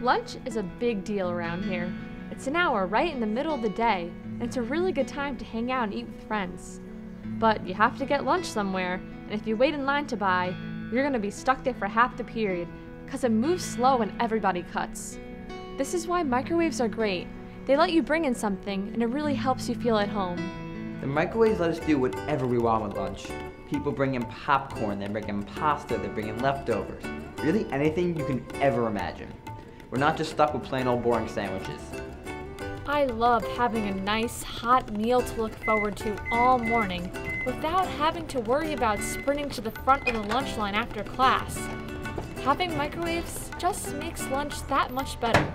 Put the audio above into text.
Lunch is a big deal around here. It's an hour right in the middle of the day, and it's a really good time to hang out and eat with friends. But you have to get lunch somewhere, and if you wait in line to buy, you're gonna be stuck there for half the period, because it moves slow and everybody cuts. This is why microwaves are great. They let you bring in something, and it really helps you feel at home. The microwaves let us do whatever we want with lunch. People bring in popcorn, they bring in pasta, they bring in leftovers. Really anything you can ever imagine. We're not just stuck with plain old boring sandwiches. I love having a nice, hot meal to look forward to all morning without having to worry about sprinting to the front of the lunch line after class. Having microwaves just makes lunch that much better.